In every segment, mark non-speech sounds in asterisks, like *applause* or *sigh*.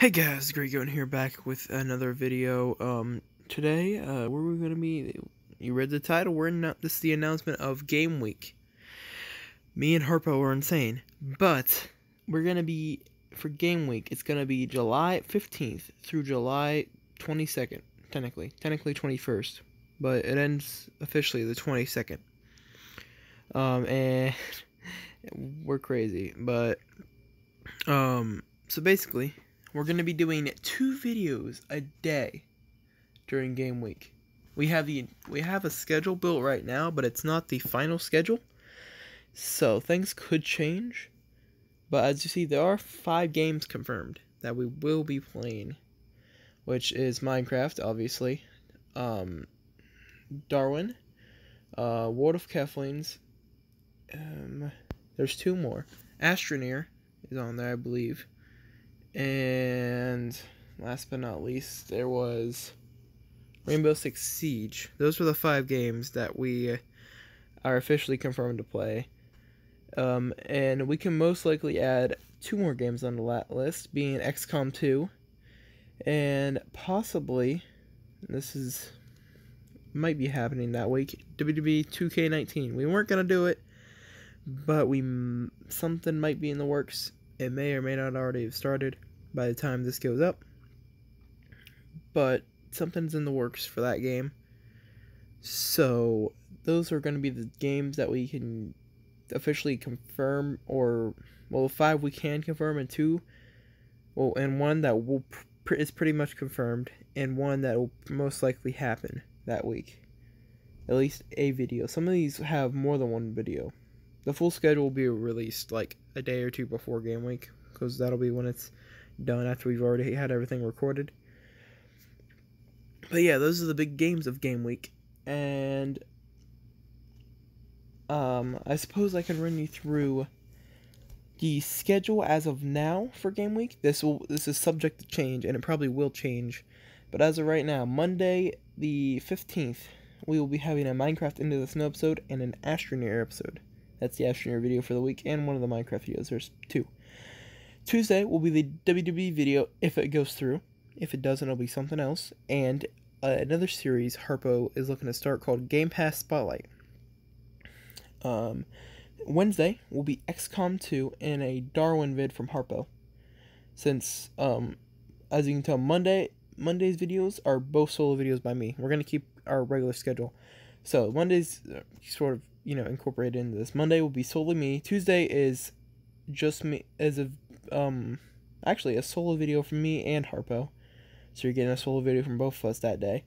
Hey guys, Great Goten here back with another video. Um, today, uh, where we're gonna be, you read the title, we're in, this is the announcement of Game Week. Me and Harpo are insane, but we're gonna be, for Game Week, it's gonna be July 15th through July 22nd, technically, technically 21st, but it ends officially the 22nd. Um, and *laughs* we're crazy, but, um, so basically, we're going to be doing two videos a day during game week. We have the we have a schedule built right now, but it's not the final schedule. So things could change. But as you see, there are five games confirmed that we will be playing, which is Minecraft, obviously, um, Darwin, uh, World of Keflings. Um, there's two more. Astroneer is on there, I believe. And last but not least, there was Rainbow Six Siege. Those were the five games that we are officially confirmed to play. Um, and we can most likely add two more games on the list, being XCOM 2 and possibly this is might be happening that week WWE 2K19. We weren't gonna do it, but we something might be in the works it may or may not already have started by the time this goes up. But something's in the works for that game. So those are going to be the games that we can officially confirm or well five we can confirm and two well and one that will pr- is pretty much confirmed and one that will most likely happen that week at least a video some of these have more than one video the full schedule will be released like a day or two before game week because that'll be when it's done after we've already had everything recorded. But yeah, those are the big games of game week, and um, I suppose I can run you through the schedule as of now for game week. This will this is subject to change, and it probably will change. But as of right now, Monday the fifteenth, we will be having a Minecraft Into the Snow episode and an Astroneer episode. That's the Astroneer video for the week, and one of the Minecraft videos. There's two. Tuesday will be the WWE video if it goes through. If it doesn't, it'll be something else. And uh, another series Harpo is looking to start called Game Pass Spotlight. Um, Wednesday will be XCOM 2 and a Darwin vid from Harpo. Since, um, as you can tell, Monday Monday's videos are both solo videos by me. We're gonna keep our regular schedule. So Monday's uh, sort of you know incorporated into this. Monday will be solely me. Tuesday is just me as a um actually a solo video from me and Harpo. So you're getting a solo video from both of us that day.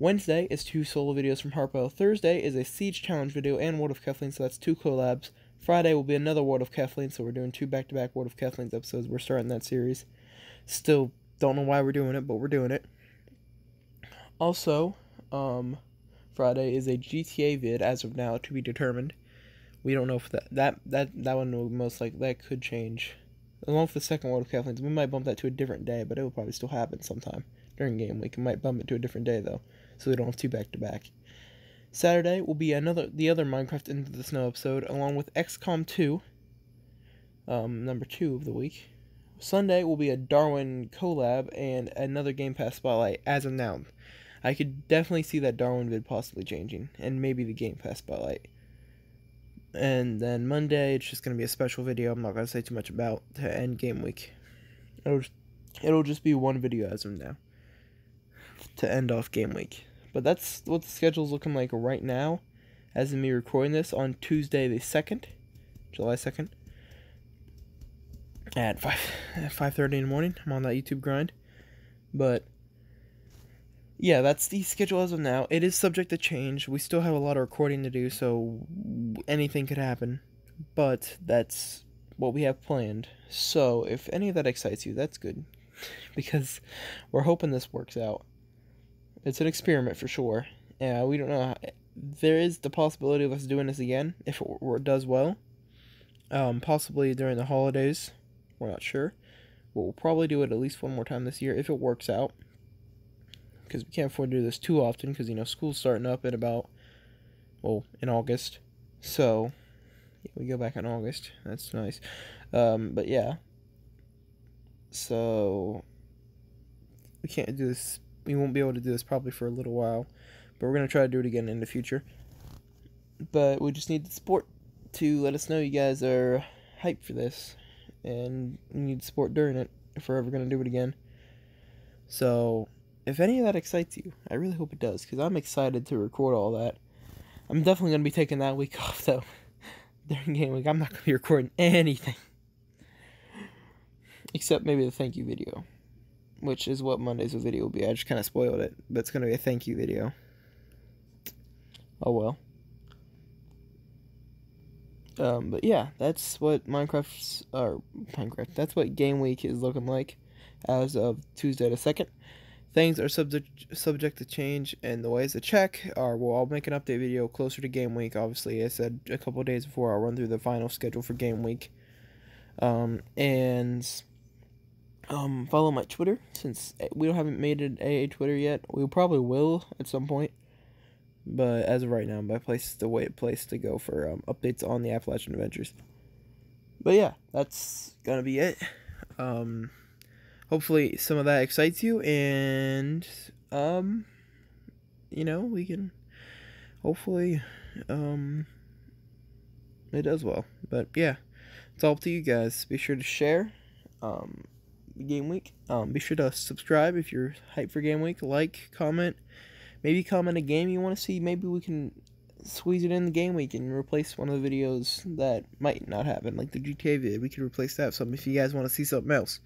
Wednesday is two solo videos from Harpo. Thursday is a Siege Challenge video and World of Kefling, so that's two collabs. Friday will be another World of Kefling, so we're doing two back to back World of Keflings episodes. We're starting that series. Still don't know why we're doing it, but we're doing it. Also, um, Friday is a GTA vid as of now to be determined. We don't know if that that that that one will most like that could change along with the second World of Keflings, we might bump that to a different day, but it will probably still happen sometime during game week. We might bump it to a different day though, so we don't have two back to back. Saturday will be another the other Minecraft Into the Snow episode, along with XCOM 2, um, number two of the week. Sunday will be a Darwin collab and another Game Pass spotlight as of now. I could definitely see that Darwin vid possibly changing, and maybe the Game Pass spotlight. And then Monday, it's just going to be a special video I'm not going to say too much about to end game week. It'll, it'll just be one video as of now to end off game week. But that's what the schedule's looking like right now as of me recording this on Tuesday the 2nd, July 2nd at 5 *laughs* at 5:30 in the morning. I'm on that YouTube grind. But yeah, that's the schedule as of now. It is subject to change. We still have a lot of recording to do, so anything could happen. But that's what we have planned. So if any of that excites you, that's good. because we're hoping this works out. It's an experiment for sure. Yeah, we don't know. How, there is the possibility of us doing this again if it does well. Um, possibly during the holidays. We're not sure. But we'll probably do it at least one more time this year if it works out because we can't afford to do this too often because you know school's starting up in about well in August, so yeah, we go back in August. That's nice, um, but yeah. So we can't do this. We won't be able to do this probably for a little while, but we're gonna try to do it again in the future. But we just need the support to let us know you guys are hyped for this, and we need support during it if we're ever gonna do it again. So, if any of that excites you, I really hope it does, because I'm excited to record all that. I'm definitely gonna be taking that week *laughs* off though. During game week, I'm not gonna be recording anything. Except maybe the thank you video. Which is what Monday's video will be. I just kinda spoiled it. But it's gonna be a thank you video. Oh well. Um, but yeah, that's what Minecraft's or Minecraft. That's what Game Week is looking like as of Tuesday the second. Things are subject subject to change, and the ways to check are well, I'll make an update video closer to Game Week. Obviously, I said a couple days before I'll run through the final schedule for Game Week. Um, and um, follow my Twitter since we don't haven't made an AA Twitter yet. We probably will at some point. But as of right now, my place is the way place to go for um, updates on the Appalachian Avengers. But yeah, that's gonna be it. Um, hopefully, some of that excites you, and um, you know, we can hopefully um, it does well. But yeah, it's all up to you guys. Be sure to share. Um, game week. Um, be sure to subscribe if you're hyped for game week. Like, comment maybe comment a game you want to see. Maybe we can squeeze it in the game week and replace one of the videos that might not happen, like the GTA video. We could replace that something if you guys want to see something else.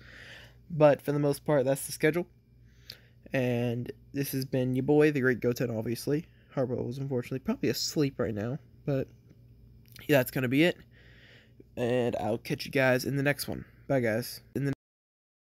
But for the most part, that's the schedule. And this has been your boy, the Great Goten, obviously. Harpo was unfortunately probably asleep right now, but that's gonna be it. And I'll catch you guys in the next one. Bye, guys. In the